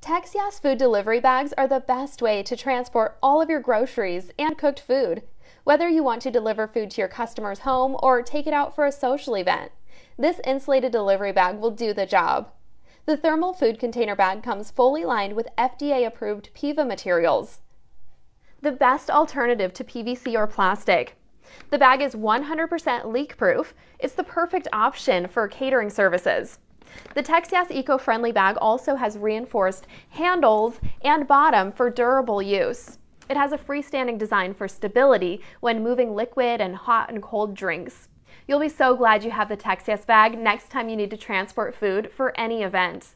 TexYas food delivery bags are the best way to transport all of your groceries and cooked food. Whether you want to deliver food to your customer's home or take it out for a social event, this insulated delivery bag will do the job. The thermal food container bag comes fully lined with FDA approved PEVA materials, the best alternative to PVC or plastic. The bag is 100% leak proof. It's the perfect option for catering services. The TexYas eco-friendly bag also has reinforced handles and bottom for durable use. It has a freestanding design for stability when moving liquid and hot and cold drinks. You'll be so glad you have the TexYas bag next time you need to transport food for any event.